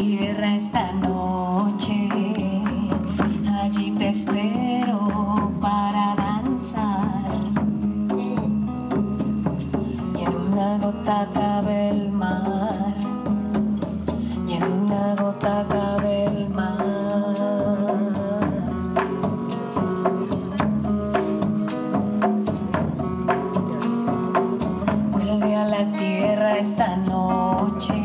tierra esta noche. Allí te espero para danzar. Y en una gota cabe el mar. Y en una gota cabe el mar. Vuelve a la tierra esta noche.